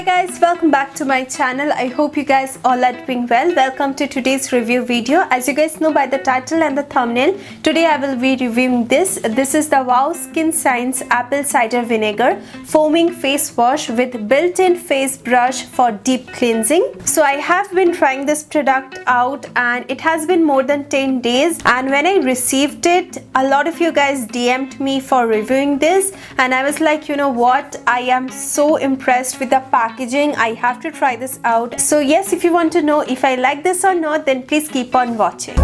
Hi guys, welcome back to my channel. I hope you guys all are doing well. Welcome to today's review video. As you guys know by the title and the thumbnail, today I will be reviewing this. This is the Wow Skin Science Apple Cider Vinegar Foaming Face Wash with built-in face brush for deep cleansing. So I have been trying this product out and it has been more than 10 days and when I received it, a lot of you guys DM'd me for reviewing this and I was like, you know what, I am so impressed with the packaging I have to try this out so yes if you want to know if I like this or not then please keep on watching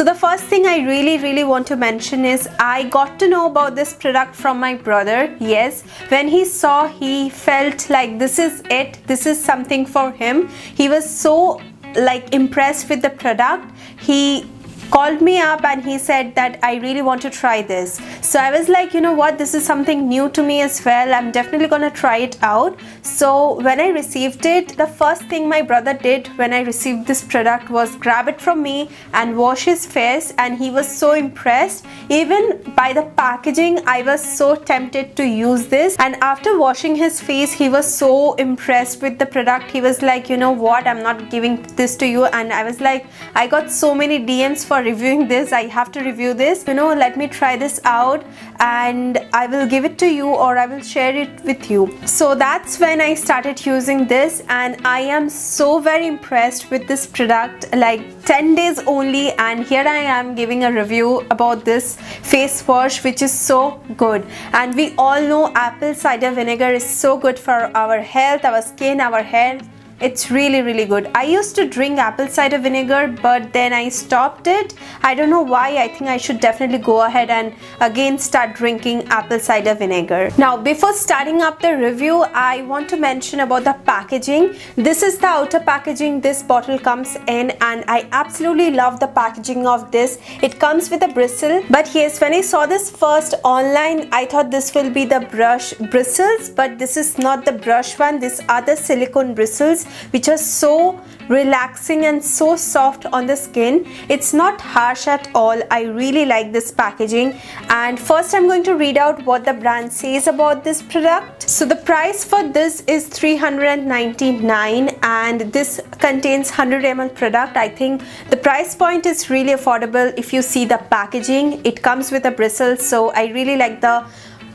So the first thing I really really want to mention is I got to know about this product from my brother. Yes, when he saw he felt like this is it. This is something for him. He was so like impressed with the product he called me up and he said that I really want to try this. So I was like, you know what, this is something new to me as well. I'm definitely gonna try it out. So when I received it, the first thing my brother did when I received this product was grab it from me and wash his face and he was so impressed. Even by the packaging, I was so tempted to use this and after washing his face, he was so impressed with the product. He was like, you know what, I'm not giving this to you and I was like, I got so many DMs for reviewing this I have to review this you know let me try this out and I will give it to you or I will share it with you. So that's when I started using this and I am so very impressed with this product. Like 10 days only and here I am giving a review about this face wash which is so good. And we all know apple cider vinegar is so good for our health our skin our hair it's really really good. I used to drink apple cider vinegar but then i stopped it. I don't know why. I think i should definitely go ahead and again start drinking apple cider vinegar. Now before starting up the review i want to mention about the packaging. This is the outer packaging this bottle comes in and i absolutely love the packaging of this. It comes with a bristle but yes when i saw this first online i thought this will be the brush bristles but this is not the brush one. These are the silicone bristles which are so relaxing and so soft on the skin. It's not harsh at all. I really like this packaging. And first i'm going to read out what the brand says about this product. So the price for this is 399 and this contains 100 ml product. I think the price point is really affordable if you see the packaging. It comes with a bristle so i really like the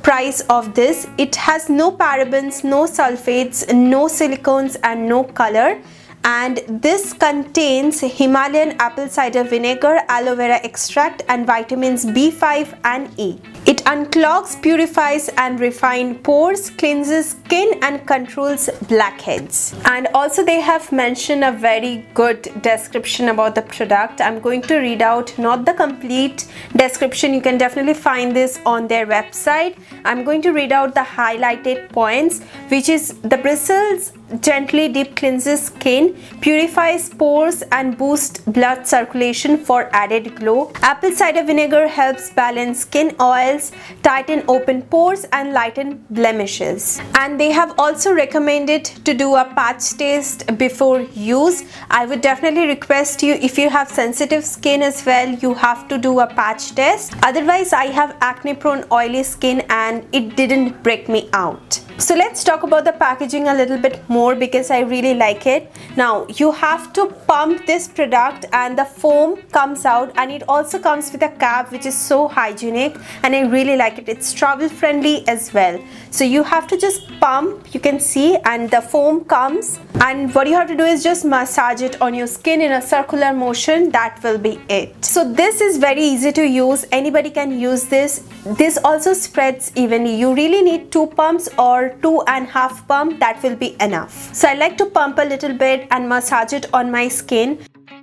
price of this. It has no parabens no sulfates no silicones and no color and this contains Himalayan apple cider vinegar, aloe vera extract and vitamins B5 and E. It unclogs, purifies and refines pores, cleanses skin and controls blackheads. And also they have mentioned a very good description about the product. I'm going to read out not the complete description. You can definitely find this on their website. I'm going to read out the highlighted points which is the bristles gently deep cleanses skin, purifies pores and boosts blood circulation for added glow. Apple cider vinegar helps balance skin oils, tighten open pores and lighten blemishes. And they have also recommended to do a patch test before use. I would definitely request you if you have sensitive skin as well, you have to do a patch test. Otherwise, I have acne prone oily skin and it didn't break me out. So let's talk about the packaging a little bit more because I really like it. Now you have to pump this product and the foam comes out and it also comes with a cap which is so hygienic and I really like it. It's travel friendly as well. So you have to just pump you can see and the foam comes and what you have to do is just massage it on your skin in a circular motion that will be it. So this is very easy to use. Anybody can use this. This also spreads evenly. You really need two pumps or two and half pump that will be enough. So I like to pump a little bit and massage it on my skin.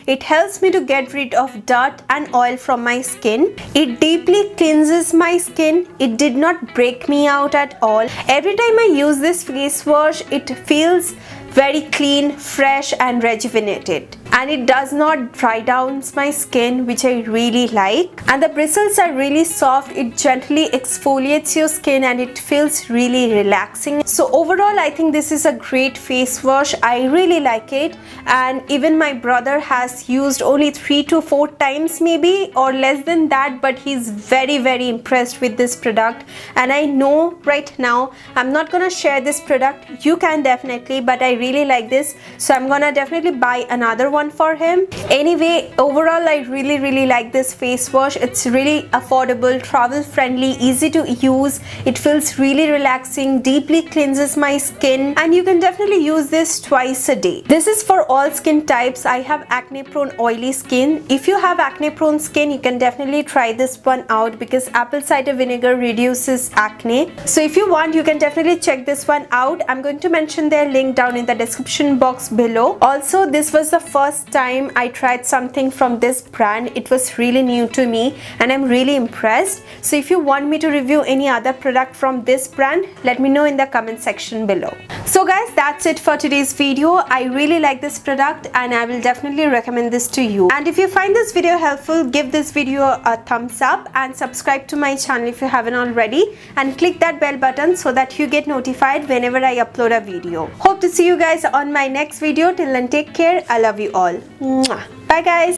It helps me to get rid of dirt and oil from my skin. It deeply cleanses my skin. It did not break me out at all. Every time I use this face wash, it feels very clean, fresh and rejuvenated. And it does not dry down my skin which I really like. And the bristles are really soft. It gently exfoliates your skin and it feels really relaxing. So overall I think this is a great face wash. I really like it. And even my brother has used only three to four times maybe or less than that but he's very very impressed with this product. And I know right now I'm not gonna share this product. You can definitely but I really like this. So I'm gonna definitely buy another one for him. Anyway overall I really really like this face wash. It's really affordable travel friendly easy to use. It feels really relaxing deeply cleanses my skin and you can definitely use this twice a day. This is for all skin types. I have acne prone oily skin. If you have acne prone skin you can definitely try this one out because apple cider vinegar reduces acne. So if you want you can definitely check this one out. I'm going to mention their link down in the description box below. Also this was the first time I tried something from this brand it was really new to me and I'm really impressed. So if you want me to review any other product from this brand let me know in the comment section below. So guys that's it for today's video. I really like this product and I will definitely recommend this to you. And if you find this video helpful give this video a thumbs up and subscribe to my channel if you haven't already. And click that bell button so that you get notified whenever I upload a video. Hope to see you guys on my next video. Till then take care. I love you all. Bye guys